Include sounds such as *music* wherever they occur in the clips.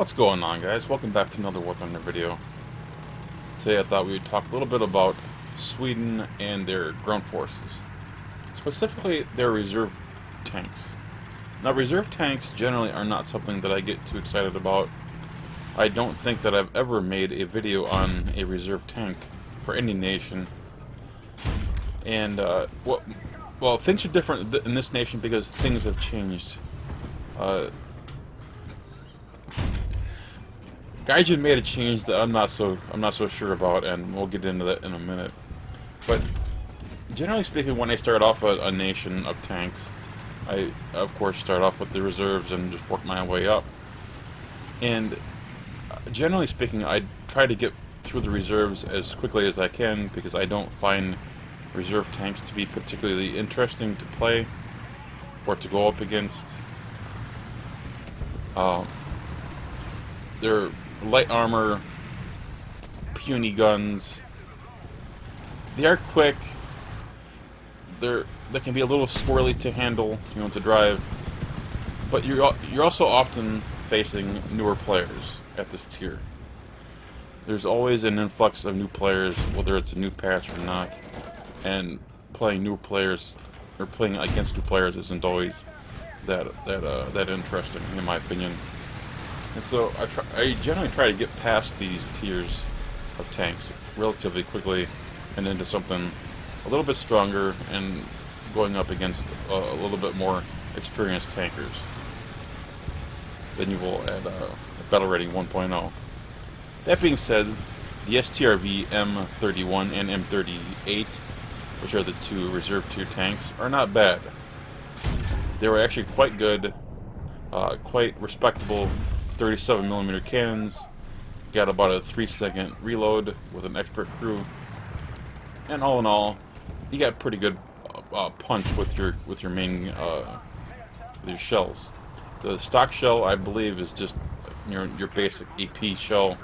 What's going on guys? Welcome back to another War Thunder video. Today I thought we would talk a little bit about Sweden and their ground forces. Specifically their reserve tanks. Now reserve tanks generally are not something that I get too excited about. I don't think that I've ever made a video on a reserve tank for any nation. And, uh, well, well, things are different in this nation because things have changed. Uh, Gaijin made a change that I'm not so I'm not so sure about, and we'll get into that in a minute. But generally speaking, when I start off a, a nation of tanks, I of course start off with the reserves and just work my way up. And generally speaking, I try to get through the reserves as quickly as I can because I don't find reserve tanks to be particularly interesting to play or to go up against. Uh, they're light armor, puny guns. They are quick. They're they can be a little swirly to handle, you know, to drive. But you're you're also often facing newer players at this tier. There's always an influx of new players, whether it's a new patch or not, and playing new players or playing against new players isn't always that that uh, that interesting, in my opinion. And so I, try, I generally try to get past these tiers of tanks relatively quickly and into something a little bit stronger and going up against a, a little bit more experienced tankers Then you will at uh, Battle Rating 1.0. That being said, the STRV M31 and M38, which are the two reserve tier tanks, are not bad. They were actually quite good, uh, quite respectable 37 millimeter cannons. Got about a three second reload with an expert crew. And all in all, you got pretty good uh, punch with your with your main uh, your shells. The stock shell, I believe, is just your your basic AP shell.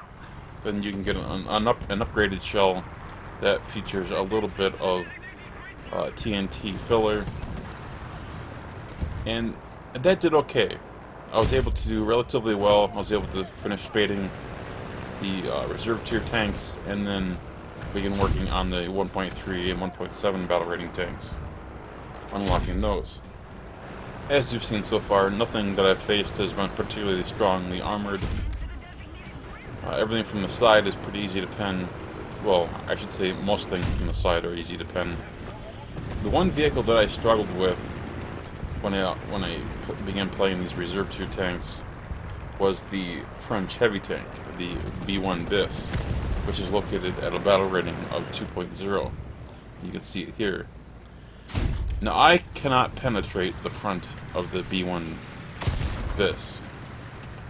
Then you can get an, an, up, an upgraded shell that features a little bit of uh, TNT filler, and that did okay. I was able to do relatively well. I was able to finish spading the uh, reserve tier tanks and then begin working on the 1.3 and 1.7 battle rating tanks, unlocking those. As you've seen so far, nothing that I've faced has been particularly strongly armored. Uh, everything from the side is pretty easy to pen. Well, I should say most things from the side are easy to pen. The one vehicle that I struggled with when I when I began playing these reserve tier tanks was the French heavy tank, the B1 BIS, which is located at a battle rating of 2.0. You can see it here. Now I cannot penetrate the front of the B1 BIS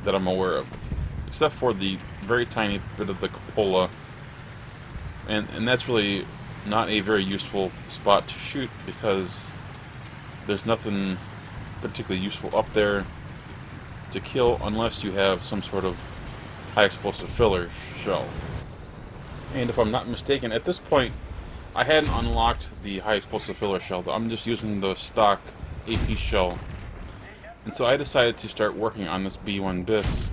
that I'm aware of, except for the very tiny bit of the cupola, and and that's really not a very useful spot to shoot because there's nothing particularly useful up there to kill unless you have some sort of high explosive filler shell. And if I'm not mistaken, at this point, I hadn't unlocked the high explosive filler shell. I'm just using the stock AP shell. And so I decided to start working on this B1 BIS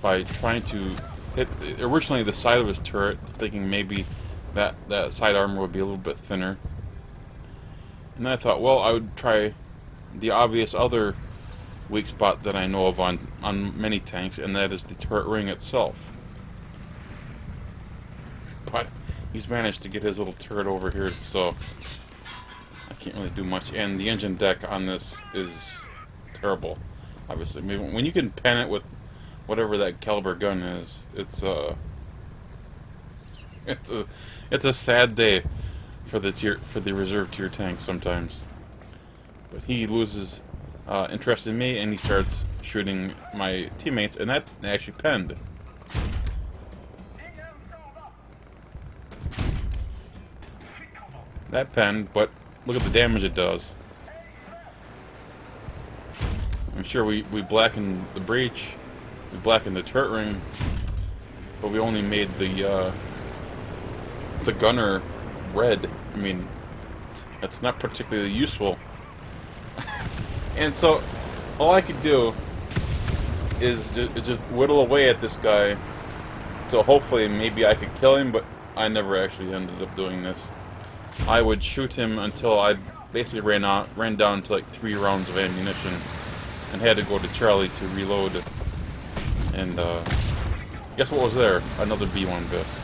by trying to hit originally the side of his turret, thinking maybe that, that side armor would be a little bit thinner. And then I thought, well, I would try the obvious other weak spot that I know of on, on many tanks, and that is the turret ring itself. But he's managed to get his little turret over here, so I can't really do much. And the engine deck on this is terrible, obviously. I mean, when you can pen it with whatever that caliber gun is, it's uh, *laughs* it's a it's a sad day for the tier for the reserve tier tank sometimes. But he loses uh, interest in me and he starts shooting my teammates, and that actually penned. That penned, but look at the damage it does. I'm sure we, we blackened the breech, we blackened the turret ring, but we only made the uh, the gunner red. I mean, it's not particularly useful. *laughs* and so, all I could do is just, is just whittle away at this guy so hopefully maybe I could kill him, but I never actually ended up doing this. I would shoot him until I basically ran out, ran down to like three rounds of ammunition, and had to go to Charlie to reload. And uh, guess what was there? Another B1 BIS.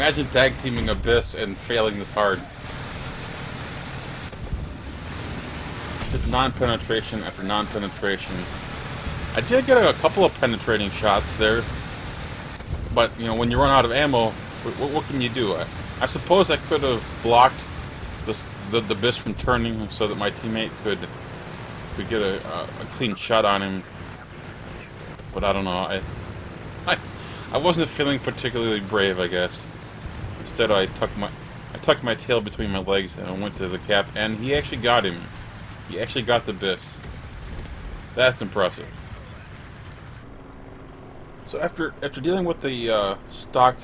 Imagine tag teaming a BIS and failing this hard. Just non-penetration after non-penetration. I did get a couple of penetrating shots there, but you know when you run out of ammo, what, what can you do? I, I, suppose I could have blocked this, the the BIS from turning so that my teammate could could get a, a, a clean shot on him, but I don't know. I *laughs* I I wasn't feeling particularly brave, I guess. Instead, I tucked my I tucked my tail between my legs and I went to the cap, and he actually got him. He actually got the BIS. That's impressive. So after after dealing with the uh, stock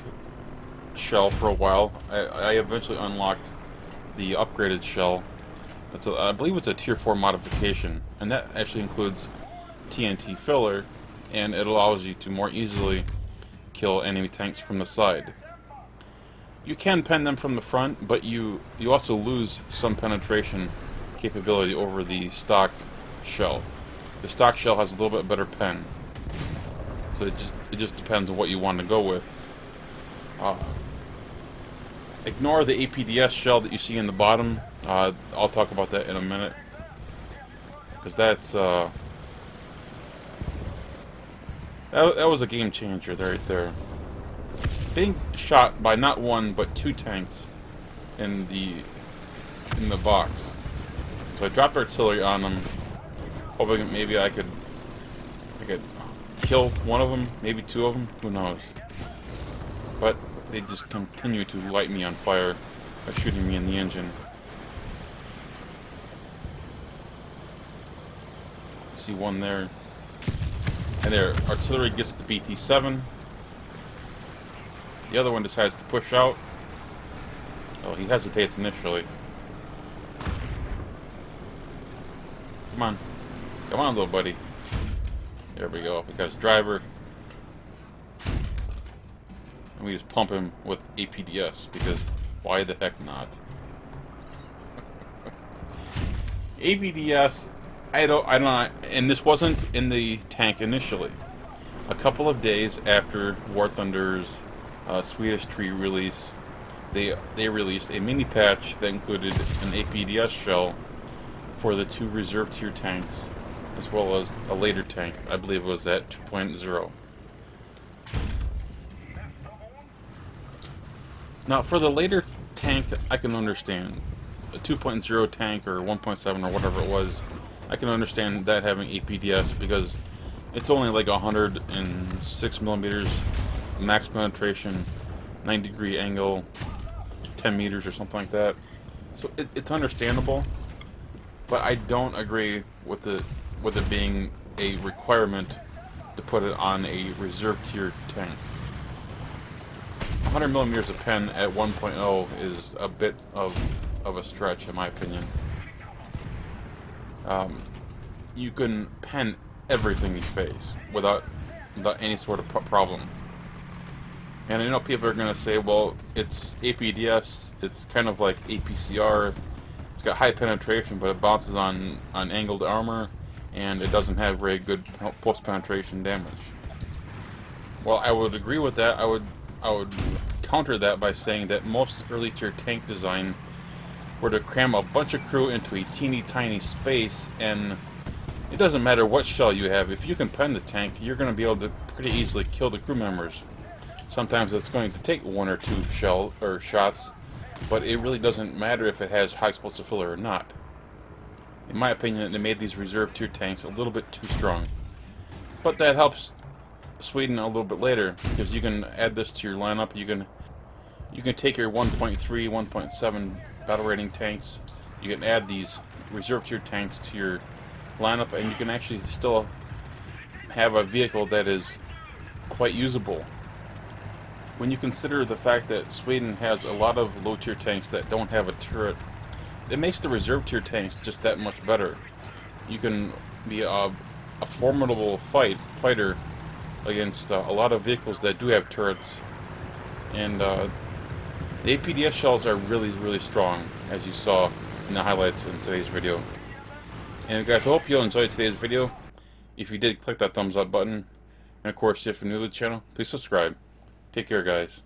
shell for a while, I, I, eventually unlocked the upgraded shell. That's a, I believe it's a tier 4 modification, and that actually includes TNT filler, and it allows you to more easily kill enemy tanks from the side. You can pen them from the front, but you, you also lose some penetration capability over the stock shell. The stock shell has a little bit better pen. So it just it just depends on what you want to go with. Uh, ignore the APDS shell that you see in the bottom. Uh, I'll talk about that in a minute. Because that's... Uh, that, that was a game changer right there. Being shot by not one, but two tanks in the in the box. So I dropped artillery on them, hoping maybe I could, I could kill one of them, maybe two of them, who knows. But they just continue to light me on fire by shooting me in the engine. See one there. And their artillery gets the BT-7. The other one decides to push out. Oh, he hesitates initially. Come on. Come on, little buddy. There we go. We got his driver. And we just pump him with APDS, because why the heck not? *laughs* APDS, I don't, I don't, and this wasn't in the tank initially. A couple of days after War Thunder's uh, Swedish Tree release, they they released a mini patch that included an APDS shell for the two reserve tier tanks, as well as a later tank, I believe it was at 2.0. Now, for the later tank, I can understand. A 2.0 tank or 1.7 or whatever it was, I can understand that having APDS because it's only like 106 millimeters max penetration, 90 degree angle, 10 meters or something like that. So it, it's understandable. But I don't agree with the with it being a requirement to put it on a reserve tier tank. 100 millimeters of pen at 1.0 is a bit of of a stretch, in my opinion. Um, you can pen everything you face without without any sort of problem. And I know people are going to say, well, it's APDS, it's kind of like APCR, it's got high penetration, but it bounces on, on angled armor, and it doesn't have very good post-penetration damage. Well, I would agree with that. I would I would counter that by saying that most early tier tank design were to cram a bunch of crew into a teeny tiny space, and it doesn't matter what shell you have. If you can pen the tank, you're going to be able to pretty easily kill the crew members. Sometimes it's going to take one or two shell or shots but it really doesn't matter if it has high explosive filler or not. In my opinion, they made these reserve tier tanks a little bit too strong. But that helps Sweden a little bit later, because you can add this to your lineup. You can you can take your 1.3, 1.7 battle rating tanks. You can add these reserve tier tanks to your lineup, and you can actually still have a vehicle that is quite usable. When you consider the fact that Sweden has a lot of low-tier tanks that don't have a turret, it makes the reserve tier tanks just that much better. You can be a, a formidable fight fighter against uh, a lot of vehicles that do have turrets, and uh, the APDS shells are really, really strong, as you saw in the highlights in today's video. And guys, I hope you enjoyed today's video. If you did, click that thumbs up button. And of course, if you're new to the channel, please subscribe. Take care, guys.